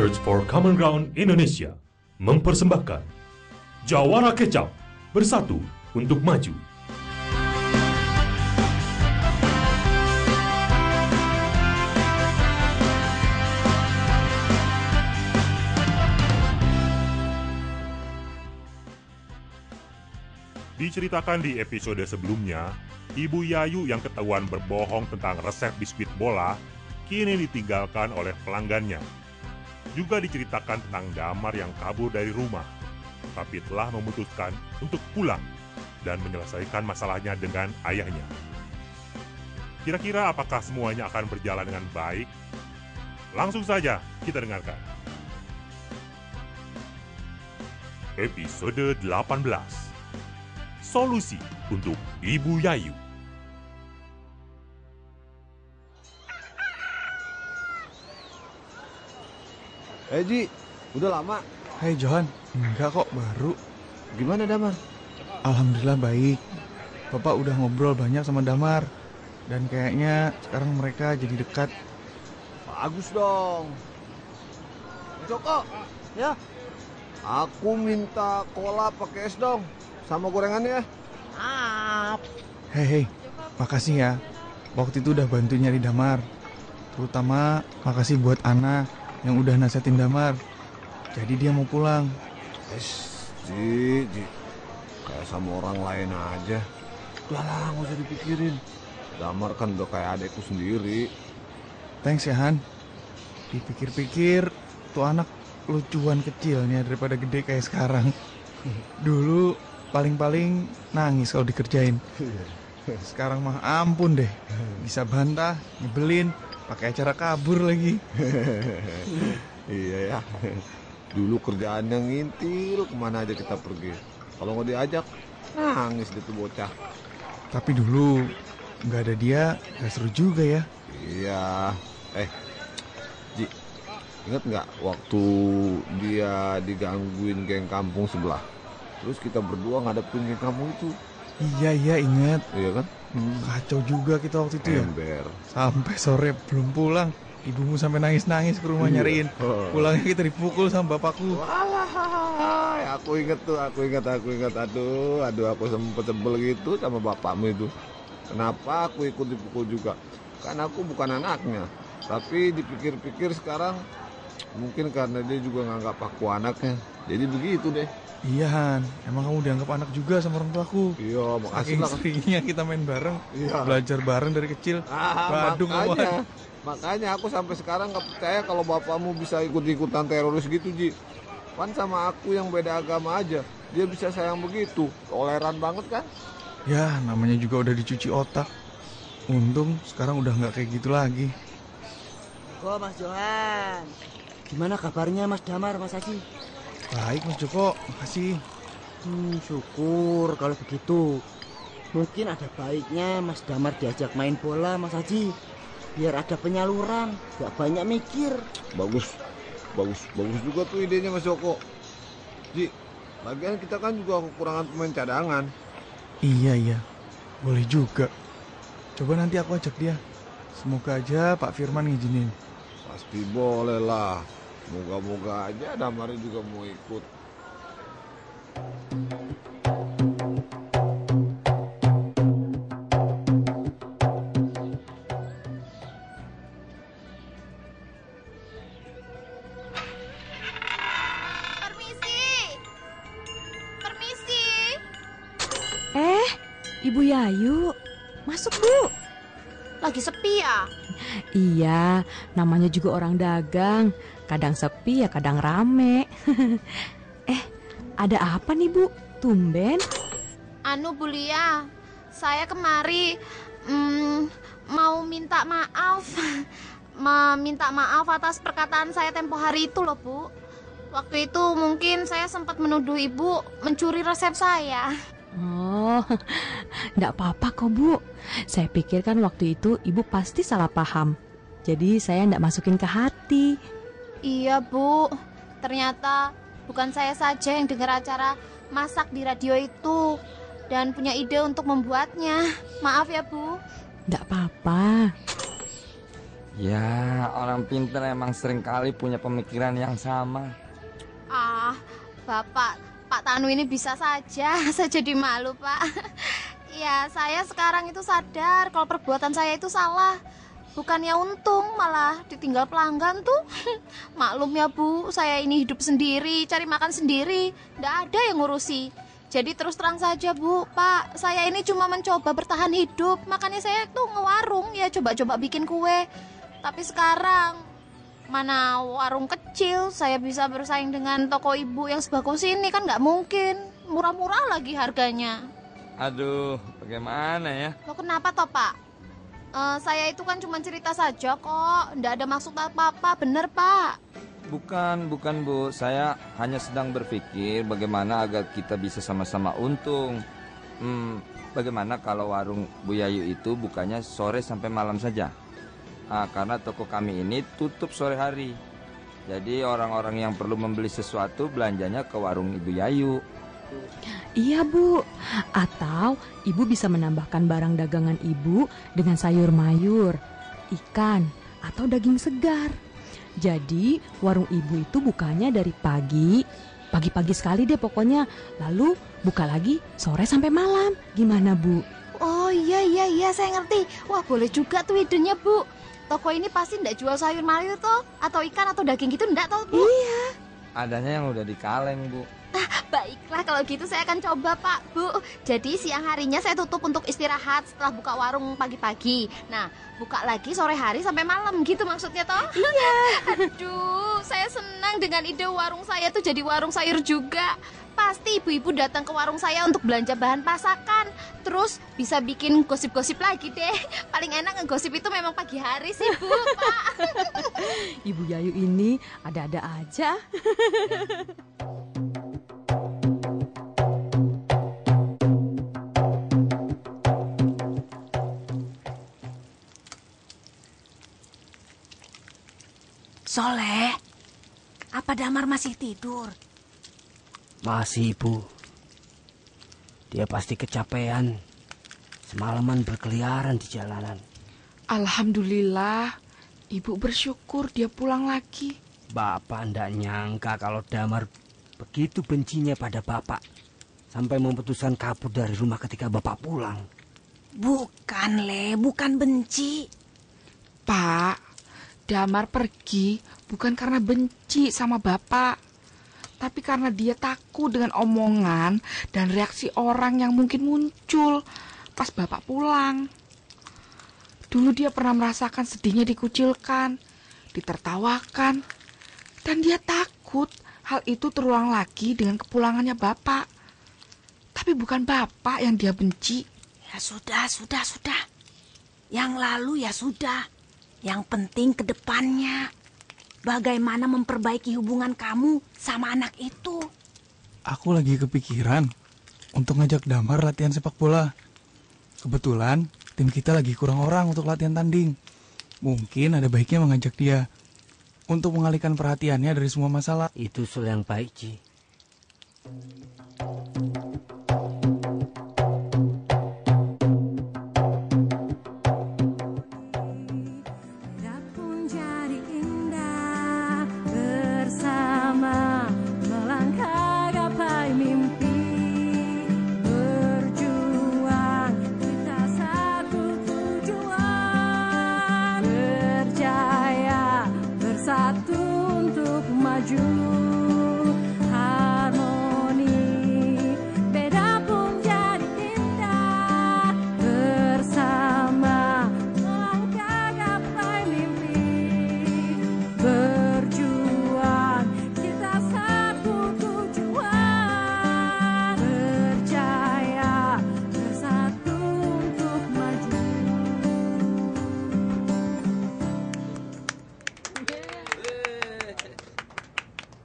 Search for Common Ground Indonesia mempersembahkan Jawara Kecap bersatu untuk maju. Diceritakan di episode sebelumnya, Ibu Yayu yang ketahuan berbohong tentang resep biskuit bola kini ditinggalkan oleh pelanggannya. Juga diceritakan tentang Damar yang kabur dari rumah, tapi telah memutuskan untuk pulang dan menyelesaikan masalahnya dengan ayahnya. Kira-kira apakah semuanya akan berjalan dengan baik? Langsung saja kita dengarkan. Episode 18 Solusi untuk Ibu Yayu Eh Ji, udah lama. Hai Johan, enggak kok baru. Gimana Damar? Alhamdulillah baik. Bapak udah ngobrol banyak sama Damar. Dan kayaknya sekarang mereka jadi dekat. Bagus dong. Joko, ya. Aku minta cola pakai es dong, sama gorengannya. Hei, hei, makasih ya. Waktu itu udah bantu nyari Damar. Terutama makasih buat Ana yang udah nasihatin Damar. Jadi dia mau pulang. Es, Ji, Ji. Kayak sama orang lain aja. Udah lah, nggak usah dipikirin. Damar kan udah kayak adekku sendiri. Thanks ya Han. Dipikir-pikir tuh anak lucuan kecilnya daripada gede kayak sekarang. Dulu paling-paling nangis kalau dikerjain. Sekarang mah ampun deh. Bisa bantah, nyebelin, pakai acara kabur lagi. iya ya. Dulu kerjaannya ngintil ke mana aja kita pergi. Kalau nggak diajak, nangis tuh bocah. Tapi dulu nggak ada dia, nggak seru juga ya. Iya. Eh, Ji, ingat nggak waktu dia digangguin geng kampung sebelah? Terus kita berdua ngadepin geng kampung itu. Iya iya inget. Iya kan? Kacau juga kita waktu itu ya. Sampai sore belum pulang. Ibumu sampai nangis-nangis ke rumah Iya. nyariin. Oh. Pulangnya kita dipukul sama bapakku. Walah, aku inget tuh, aku ingat, aku ingat. Aduh, aduh, aku sempet sebel gitu sama bapakmu itu. Kenapa aku ikut dipukul juga? Kan aku bukan anaknya. Tapi dipikir-pikir sekarang, mungkin karena dia juga nganggap aku anaknya. Jadi begitu deh. Iya Han, emang kamu dianggap anak juga sama orang tuaku. Iya, makasih lah. seringnya kita main bareng, Iya. belajar bareng dari kecil. Ah, Badung makanya, makanya aku sampai sekarang nggak percaya kalau bapakmu bisa ikut-ikutan teroris gitu, Ji. Pan sama aku yang beda agama aja, dia bisa sayang begitu. Toleran banget kan? Ya, namanya juga udah dicuci otak. Untung sekarang udah nggak kayak gitu lagi. Kok Mas Johan? Gimana kabarnya Mas Damar, Mas Haji? Baik Mas Joko, makasih. Hmm, syukur kalau begitu. Mungkin ada baiknya Mas Damar diajak main bola, Mas Haji. Biar ada penyaluran, gak banyak mikir. Bagus, bagus, bagus juga tuh idenya Mas Joko. Ji, lagian kita kan juga kekurangan pemain cadangan. Iya iya, boleh juga. Coba nanti aku ajak dia. Semoga aja Pak Firman ngizinin. Pasti boleh lah. Moga-moga aja Damari juga mau ikut. Permisi. Permisi. Eh, Ibu Yayu, masuk Bu. Lagi sepi ya? Iya, namanya juga orang dagang. Kadang sepi ya, kadang rame. eh, ada apa nih Bu? Tumben? Anu Bu Lia, saya kemari mm, mau minta maaf. Meminta maaf atas perkataan saya tempo hari itu loh Bu. Waktu itu mungkin saya sempat menuduh ibu mencuri resep saya. Oh, enggak apa-apa kok Bu. Saya pikir kan waktu itu Ibu pasti salah paham. Jadi saya enggak masukin ke hati. Iya Bu, ternyata bukan saya saja yang dengar acara masak di radio itu dan punya ide untuk membuatnya. Maaf ya Bu. Enggak apa-apa. Ya, orang pintar emang sering kali punya pemikiran yang sama. Ah, Bapak, Pak Tanu ini bisa saja. Saya jadi malu, Pak. ya, saya sekarang itu sadar kalau perbuatan saya itu salah. Bukannya untung, malah ditinggal pelanggan tuh. Maklum ya, Bu, saya ini hidup sendiri, cari makan sendiri. Nggak ada yang ngurusi. Jadi terus terang saja, Bu, Pak, saya ini cuma mencoba bertahan hidup. Makanya saya tuh ngewarung, ya coba-coba bikin kue. Tapi sekarang mana warung kecil saya bisa bersaing dengan toko ibu yang sebagus ini kan nggak mungkin murah-murah lagi harganya Aduh, bagaimana ya? lo kenapa toh pak Eh, saya itu kan cuma cerita saja kok nggak ada maksud apa-apa bener pak Bukan, bukan Bu. Saya hanya sedang berpikir bagaimana agar kita bisa sama-sama untung. Hmm, bagaimana kalau warung Bu Yayu itu bukanya sore sampai malam saja? Ah, karena toko kami ini tutup sore hari. Jadi orang-orang yang perlu membeli sesuatu belanjanya ke warung Ibu Yayu. Iya bu, atau ibu bisa menambahkan barang dagangan ibu dengan sayur mayur, ikan, atau daging segar. Jadi warung ibu itu bukanya dari pagi, pagi-pagi sekali deh pokoknya. Lalu buka lagi sore sampai malam. Gimana bu? oh iya iya iya saya ngerti wah boleh juga tuh idenya bu toko ini pasti nggak jual sayur mayur toh atau ikan atau daging gitu nggak toh bu Adanya yang udah di kaleng Bu. Baiklah kalau gitu saya akan coba Pak Bu. Jadi siang harinya saya tutup untuk istirahat setelah buka warung pagi-pagi. Nah buka lagi sore hari sampai malam gitu maksudnya toh? Iya. Aduh saya senang dengan ide warung saya tuh jadi warung sayur juga Pasti ibu-ibu datang ke warung saya untuk belanja bahan masakan Terus bisa bikin gosip-gosip lagi deh Paling enak ngegosip itu memang pagi hari sih Bu Pak Ibu Yayu ini ada-ada aja. Soleh, apa Damar masih tidur? Masih, Bu. Dia pasti kecapean. Semalaman berkeliaran di jalanan. Alhamdulillah, ibu bersyukur dia pulang lagi. Bapak ndak nyangka kalau Damar begitu bencinya pada Bapak. Sampai memutuskan kabur dari rumah ketika Bapak pulang. Bukan, Le, bukan benci. Pak, Damar pergi bukan karena benci sama bapak, tapi karena dia takut dengan omongan dan reaksi orang yang mungkin muncul pas bapak pulang. Dulu dia pernah merasakan sedihnya dikucilkan, ditertawakan, dan dia takut hal itu terulang lagi dengan kepulangannya bapak. Tapi bukan bapak yang dia benci. Ya sudah, sudah, sudah. Yang lalu ya sudah. Yang penting ke depannya. Bagaimana memperbaiki hubungan kamu sama anak itu? Aku lagi kepikiran untuk ngajak Damar latihan sepak bola. Kebetulan tim kita lagi kurang orang untuk latihan tanding. Mungkin ada baiknya mengajak dia untuk mengalihkan perhatiannya dari semua masalah. Itu sul yang baik, Ji.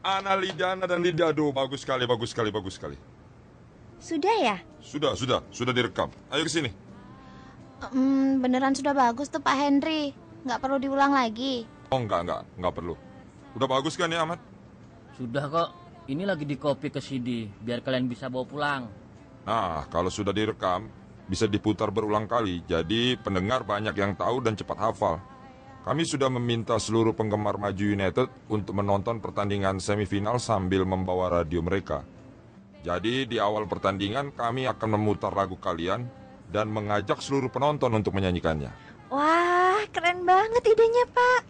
Ana Lidana dan Lidado bagus sekali, bagus sekali, bagus sekali. Sudah ya? Sudah, sudah, sudah direkam. Ayo ke sini. Hmm, beneran sudah bagus tuh Pak Henry Nggak perlu diulang lagi Oh enggak, enggak, enggak perlu. Udah bagus kan ya Ahmad? Sudah kok. Ini lagi di copy ke CD biar kalian bisa bawa pulang. Nah, kalau sudah direkam, bisa diputar berulang kali. Jadi pendengar banyak yang tahu dan cepat hafal. Kami sudah meminta seluruh penggemar Maju United untuk menonton pertandingan semifinal sambil membawa radio mereka. Jadi di awal pertandingan kami akan memutar lagu kalian dan mengajak seluruh penonton untuk menyanyikannya. Wah, keren banget idenya, Pak.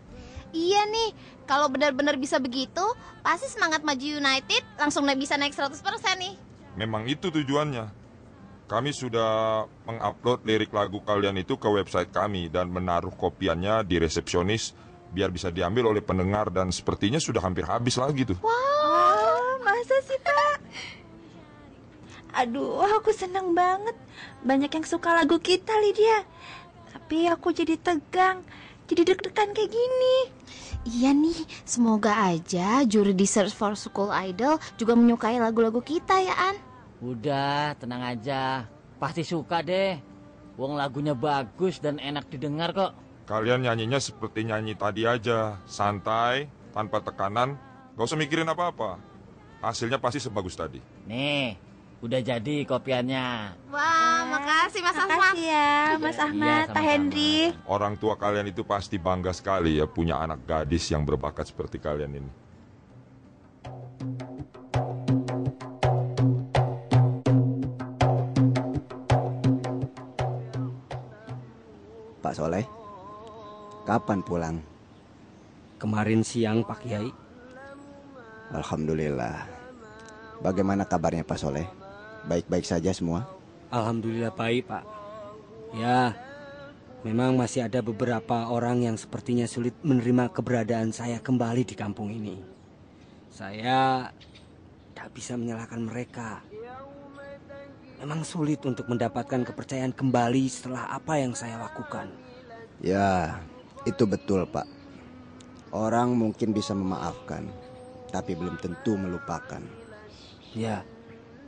Iya nih, kalau benar-benar bisa begitu, pasti semangat Maju United langsung naik bisa naik 100% nih. Memang itu tujuannya. Kami sudah mengupload lirik lagu kalian itu ke website kami dan menaruh kopiannya di resepsionis biar bisa diambil oleh pendengar dan sepertinya sudah hampir habis lagi tuh. Wah, masa sih Pak? Aduh, aku senang banget. Banyak yang suka lagu kita, Lydia. Tapi aku jadi tegang, jadi deg-degan kayak gini. Iya nih, semoga aja juri di Search for School Idol juga menyukai lagu-lagu kita ya, An. Udah, tenang aja. Pasti suka deh. Wong lagunya bagus dan enak didengar kok. Kalian nyanyinya seperti nyanyi tadi aja, santai, tanpa tekanan, gak usah mikirin apa-apa. Hasilnya pasti sebagus tadi. Nih, udah jadi kopiannya. Wah, makasih Mas Ahmad. Makasih ya, Mas Ahmad, Iya, Pak. Henry. Orang tua kalian itu pasti bangga sekali ya punya anak gadis yang berbakat seperti kalian ini. Pak Soleh, kapan pulang? Kemarin siang Pak Kiai. Alhamdulillah. Bagaimana kabarnya Pak Soleh? Baik-baik saja semua? Alhamdulillah baik Pak. Ya, memang masih ada beberapa orang yang sepertinya sulit menerima keberadaan saya kembali di kampung ini. Saya tak bisa menyalahkan mereka. Memang sulit untuk mendapatkan kepercayaan kembali setelah apa yang saya lakukan. Ya, itu betul Pak. Orang mungkin bisa memaafkan, tapi belum tentu melupakan. Ya,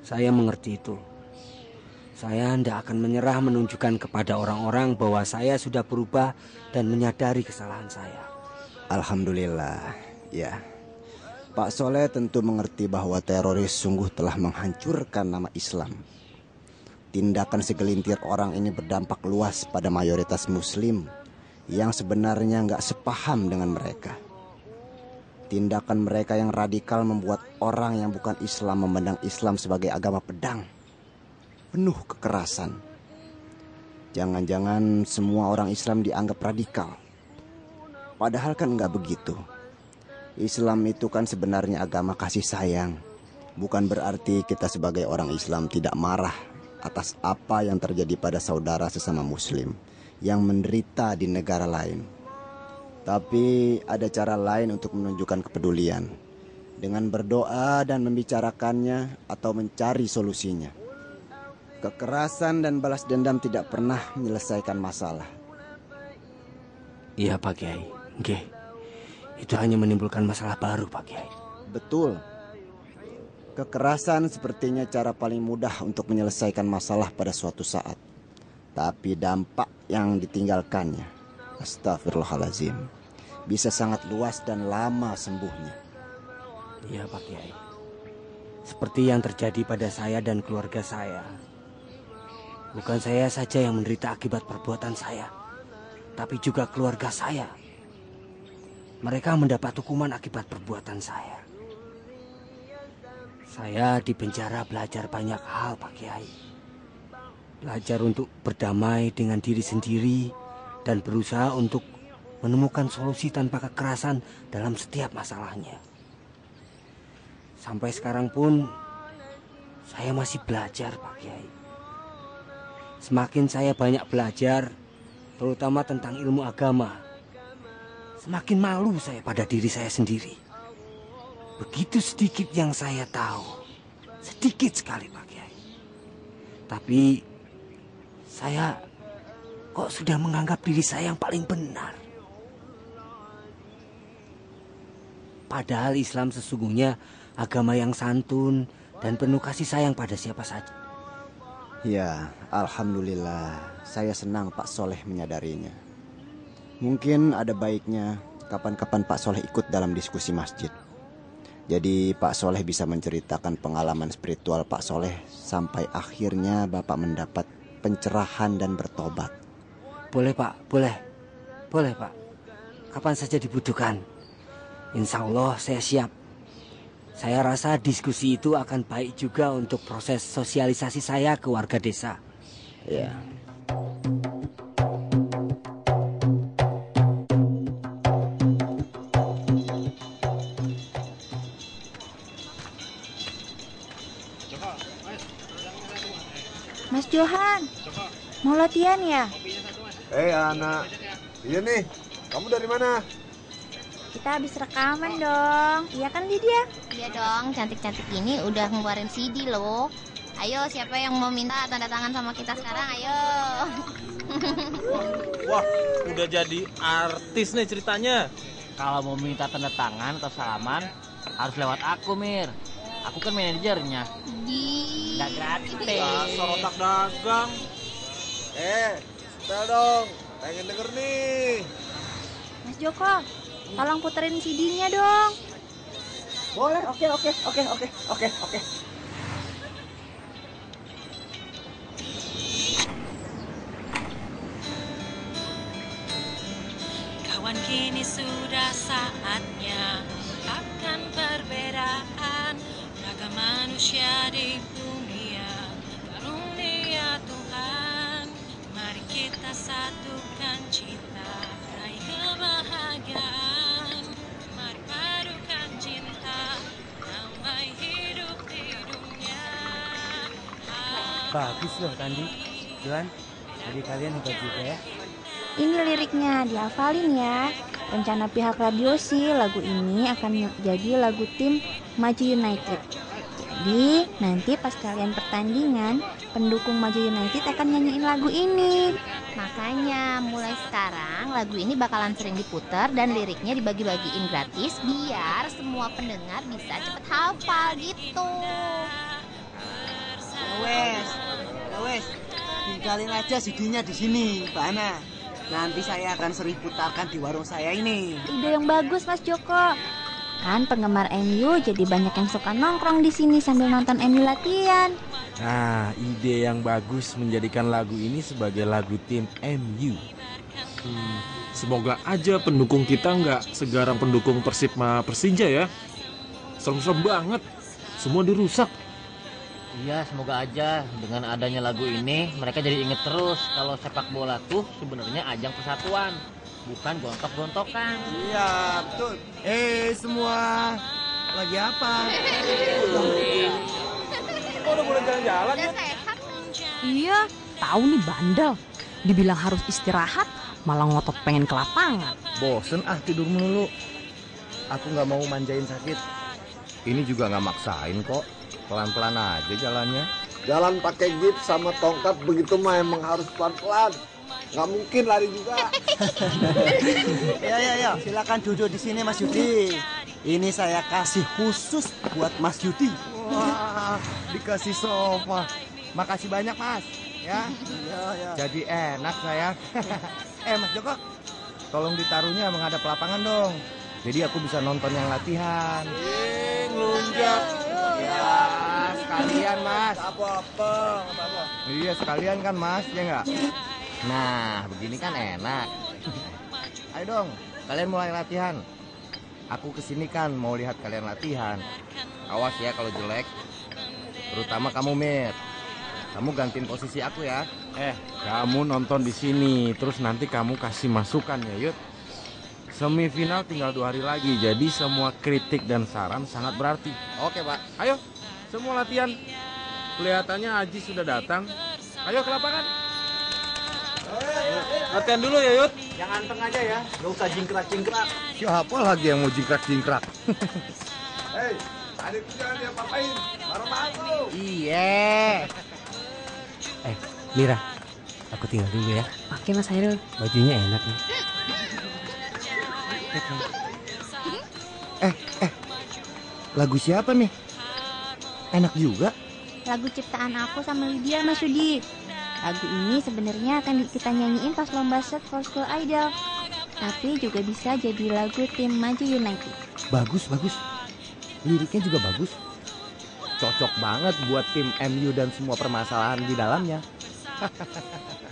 saya mengerti itu. Saya tidak akan menyerah menunjukkan kepada orang-orang bahwa saya sudah berubah dan menyadari kesalahan saya. Alhamdulillah, ya. Pak Soleh tentu mengerti bahwa teroris sungguh telah menghancurkan nama Islam. Tindakan segelintir orang ini berdampak luas pada mayoritas Muslim yang sebenarnya nggak sepaham dengan mereka. Tindakan mereka yang radikal membuat orang yang bukan Islam memandang Islam sebagai agama pedang, penuh kekerasan. Jangan-jangan semua orang Islam dianggap radikal. Padahal kan nggak begitu. Islam itu kan sebenarnya agama kasih sayang. Bukan berarti kita sebagai orang Islam tidak marah atas apa yang terjadi pada saudara sesama muslim yang menderita di negara lain. Tapi ada cara lain untuk menunjukkan kepedulian. Dengan berdoa dan membicarakannya atau mencari solusinya. Kekerasan dan balas dendam tidak pernah menyelesaikan masalah. Iya Pak Kiai, Nggih. Itu hanya menimbulkan masalah baru Pak Kiai. Betul. Kekerasan sepertinya cara paling mudah untuk menyelesaikan masalah pada suatu saat. Tapi dampak yang ditinggalkannya, astagfirullahalazim, bisa sangat luas dan lama sembuhnya. Iya Pak Kiai. Seperti yang terjadi pada saya dan keluarga saya. Bukan saya saja yang menderita akibat perbuatan saya, tapi juga keluarga saya. Mereka mendapat hukuman akibat perbuatan saya. Saya di penjara belajar banyak hal, Pak Kiai. Belajar untuk berdamai dengan diri sendiri dan berusaha untuk menemukan solusi tanpa kekerasan dalam setiap masalahnya. Sampai sekarang pun saya masih belajar, Pak Kiai. Semakin saya banyak belajar, terutama tentang ilmu agama, semakin malu saya pada diri saya sendiri. Begitu sedikit yang saya tahu, sedikit sekali, Pak Kiai. Tapi saya kok sudah menganggap diri saya yang paling benar. Padahal Islam sesungguhnya agama yang santun dan penuh kasih sayang pada siapa saja. Ya, alhamdulillah. Saya senang Pak Soleh menyadarinya. Mungkin ada baiknya kapan-kapan Pak Soleh ikut dalam diskusi masjid. Jadi Pak Soleh bisa menceritakan pengalaman spiritual Pak Soleh sampai akhirnya Bapak mendapat pencerahan dan bertobat. Boleh Pak, boleh. Boleh Pak. kapan saja dibutuhkan. Insya Allah saya siap. Saya rasa diskusi itu akan baik juga untuk proses sosialisasi saya ke warga desa. Ya. Johan, mau latihan ya? Eh anak, iya nih, kamu dari mana? Kita habis rekaman dong. Iya kan Lydia? Iya dong, cantik-cantik ini udah ngeluarin CD loh. Ayo, siapa yang mau minta tanda tangan sama kita sekarang? Ayo. Wah, udah jadi artis nih ceritanya. Kalau mau minta tanda tangan atau salaman, harus lewat aku, Mir. Aku kan manajernya. Di. Nggak gratis, Dasar otak dagang. Eh, setel dong, pengen denger nih. Mas Joko, tolong puterin CD-nya dong. Boleh, oke, oke, oke, oke, oke, oke. Kawan kini sudah saatnya Maafkan perbedaan Raga manusia di satukan cinta Raih kebahagiaan Mari padukan cinta Damai hidup di dunia Bagus loh Tandi. Juan, jadi kalian hebat juga ya. Ini liriknya, dihafalin ya. Rencana pihak radio sih lagu ini akan jadi lagu tim Maju United. Jadi nanti pas kalian pertandingan, pendukung Maju United akan nyanyiin lagu ini. Makanya mulai sekarang lagu ini bakalan sering diputar dan liriknya dibagi-bagiin gratis biar semua pendengar bisa cepet hafal gitu. Ya wes, ya wes. Tinggalin aja CD-nya di sini, Mbak Ana. Nanti saya akan sering putarkan di warung saya ini. Ide yang bagus Mas Joko. Kan penggemar MU jadi banyak yang suka nongkrong di sini sambil nonton MU latihan. Nah, ide yang bagus menjadikan lagu ini sebagai lagu tim MU. Hmm, semoga aja pendukung kita nggak segarang pendukung Persibma Persija ya. Serem-serem banget. Semua dirusak. Iya, semoga aja dengan adanya lagu ini mereka jadi inget terus kalau sepak bola tuh sebenarnya ajang persatuan, bukan gontok-gontokan. Iya, betul. Eh, semua. Lagi apa? Kok udah boleh jalan-jalan ya? Iya, tahu nih bandel. Dibilang harus istirahat, malah ngotot pengen ke lapangan. Bosen ah tidur mulu. Aku nggak mau manjain sakit. Ini juga nggak maksain kok. Pelan-pelan aja jalannya. Jalan pakai gips sama tongkat begitu mah emang harus pelan-pelan. Nggak mungkin lari juga. Ya, ya, ya. Silakan duduk di sini, Mas Yudi. Ini saya kasih khusus buat Mas Yudi. Wah, dikasih sofa. Makasih banyak, Mas. Ya. Ya, ya. Jadi enak saya. eh, Mas Joko. Tolong ditaruhnya menghadap lapangan dong. Jadi aku bisa nonton yang latihan. Ngelunjak. Ya, sekalian, Mas. Apa-apa, apa-apa. Iya, sekalian kan, Mas. Ya nggak? Nah, begini kan enak. Ayo dong, kalian mulai latihan. Aku ke sini kan mau lihat kalian latihan. Awas ya kalau jelek. Terutama kamu, Mir. Kamu gantiin posisi aku ya. Eh, kamu nonton di sini, terus nanti kamu kasih masukan ya, Yud. Semifinal tinggal dua hari lagi, jadi semua kritik dan saran sangat berarti. Oke, Pak. Ayo, semua latihan. Kelihatannya Aji sudah datang. Ayo ke lapangan. Latihan dulu ya, Yud. Yang anteng aja ya. Nggak usah jingkrak-jingkrak. Siapa lagi yang mau jingkrak-jingkrak? Hei, jangan diapa-apain. Marah-marah lu. Iya. Eh, Mira, aku tinggal dulu ya. Oke Mas Hairul. Bajunya enak nih. Eh, eh. Lagu siapa nih? Enak juga. Lagu ciptaan aku sama Lydia Mas Yudi. Lagu ini sebenarnya akan kita nyanyiin pas lomba set for school idol. Tapi juga bisa jadi lagu tim Maju United. Bagus, bagus liriknya juga bagus cocok banget buat tim MU dan semua permasalahan di dalamnya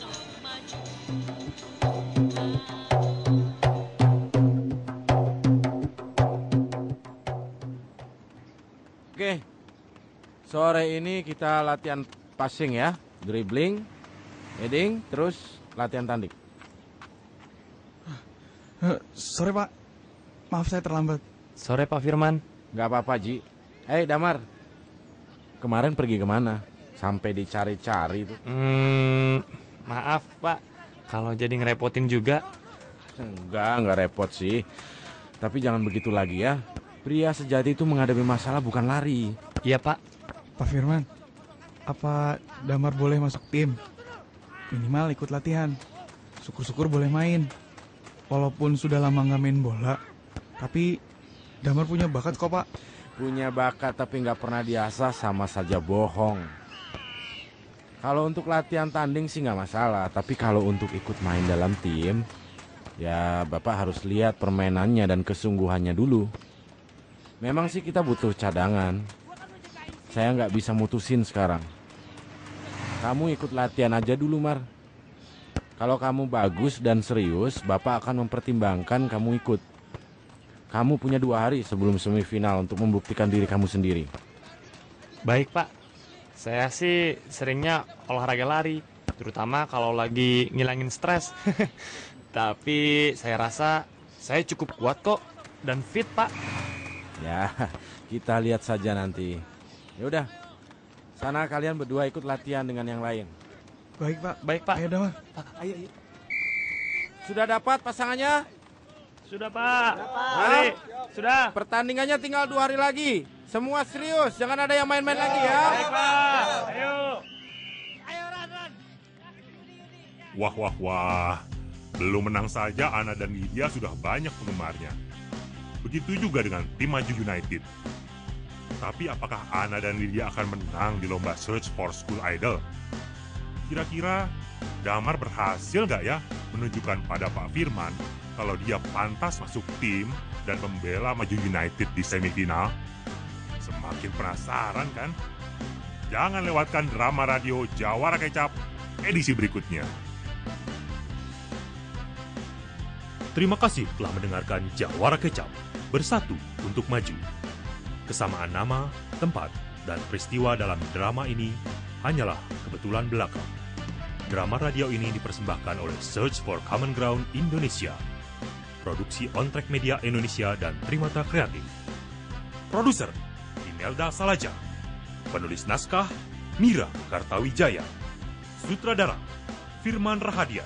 Oke, sore ini kita latihan passing ya, dribbling, heading, terus latihan tanding. Sore Pak, maaf saya terlambat. Sore Pak Firman. Gak apa-apa Ji. Hei Damar, kemarin pergi ke mana? Sampai dicari-cari tuh. Hmm, maaf Pak, kalau jadi ngerepotin juga. Enggak, enggak repot sih. Tapi jangan begitu lagi ya. Pria sejati itu menghadapi masalah bukan lari. Iya Pak. Pak Firman, apa Damar boleh masuk tim? Minimal ikut latihan. Syukur-syukur boleh main. Walaupun sudah lama nggak main bola, tapi Damar punya bakat kok pak. Punya bakat tapi nggak pernah diasah sama saja bohong. Kalau untuk latihan tanding sih nggak masalah, tapi kalau untuk ikut main dalam tim, ya bapak harus lihat permainannya dan kesungguhannya dulu. Memang sih kita butuh cadangan. Saya nggak bisa mutusin sekarang. Kamu ikut latihan aja dulu, Mar. Kalau kamu bagus dan serius, Bapak akan mempertimbangkan kamu ikut. Kamu punya dua hari sebelum semifinal untuk membuktikan diri kamu sendiri. Baik Pak, saya sih seringnya olahraga lari, terutama kalau lagi ngilangin stres. Tapi saya rasa saya cukup kuat kok dan fit Pak. Ya, kita lihat saja nanti. Ya udah, sana kalian berdua ikut latihan dengan yang lain. Baik pak. Baik Pak. Ayo Damar. Ayo, ayo. Sudah dapat pasangannya? Sudah Pak. Mari, sudah. Pertandingannya tinggal dua hari lagi. Semua serius, jangan ada yang main-main lagi ya. Baik Pak. Ayo. Wah wah wah. Belum menang saja Ana dan Lydia sudah banyak penggemarnya. Begitu juga dengan tim Maju United. Tapi apakah Ana dan Lydia akan menang di lomba Search for School Idol? Kira-kira Damar berhasil nggak ya menunjukkan pada Pak Firman kalau dia pantas masuk tim dan membela Maju United di semifinal? Semakin penasaran kan? Jangan lewatkan drama radio Jawara Kecap edisi berikutnya. Terima kasih telah mendengarkan Jawara Kecap bersatu untuk maju. Kesamaan nama, tempat, dan peristiwa dalam drama ini hanyalah kebetulan belaka. Drama radio ini dipersembahkan oleh Search for Common Ground Indonesia. Produksi On Track Media Indonesia dan Trimata Kreatif. Produser Imelda Salaja. Penulis naskah Mira Kartawijaya. Sutradara Firman Rahadian.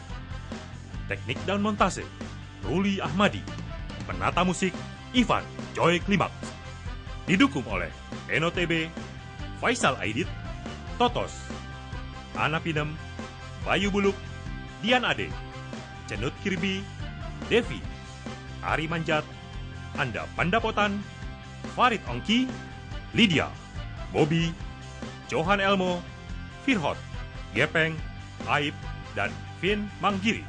Teknik dan montase Ruli Ahmadi. Penata musik Ivan Joy Klimaks. Didukung oleh Eno TB, Faisal Aidit, Totos, Ana Pinem, Bayu Buluk, Dian Ade, Cenut Kirby, Devi, Ari Manjat, Anda Pandapotan, Farid Ongki, Lydia, Bobby, Johan Elmo, Firhot, Gepeng, Aib, dan Vin Manggiri.